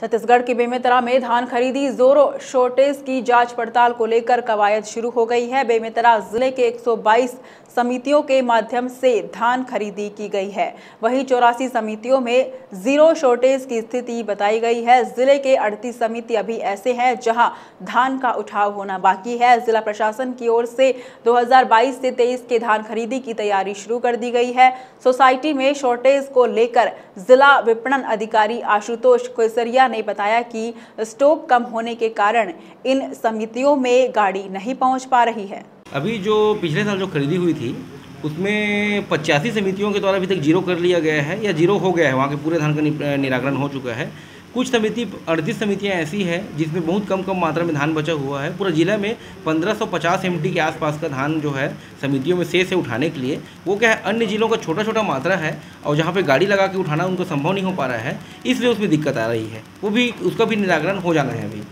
छत्तीसगढ़ की बेमेतरा में धान खरीदी जोरो शॉर्टेज की जाँच पड़ताल को लेकर कवायद शुरू हो गई है। बेमेतरा ज़िले के 122 समितियों के माध्यम से धान खरीदी की गई है। वहीं चौरासी समितियों में ज़ीरो शॉर्टेज की स्थिति बताई गई है। ज़िले के अड़तीस समिति अभी ऐसे हैं जहाँ धान का उठाव होना बाकी है। जिला प्रशासन की ओर से 2022 से 23 के धान खरीदी की तैयारी शुरू कर दी गई है। सोसाइटी में शॉर्टेज को लेकर जिला विपणन अधिकारी आशुतोष कोसरिया ने बताया कि स्टॉक कम होने के कारण इन समितियों में गाड़ी नहीं पहुँच पा रही है। अभी जो पिछले साल जो खरीदी हुई थी, उसमें पचासी समितियों के द्वारा अभी तक ज़ीरो कर लिया गया है या ज़ीरो हो गया है, वहाँ के पूरे धन का निराकरण हो चुका है। कुछ समिति अड़तीस समितियाँ ऐसी हैं जिसमें बहुत कम कम मात्रा में धान बचा हुआ है। पूरा जिला में 1550 एमटी के आसपास का धान जो है समितियों में से से उठाने के लिए, वो क्या है, अन्य जिलों का छोटा छोटा मात्रा है और जहाँ पे गाड़ी लगा के उठाना उनको संभव नहीं हो पा रहा है, इसलिए उसमें दिक्कत आ रही है। वो भी, उसका भी निराकरण हो जाना है अभी।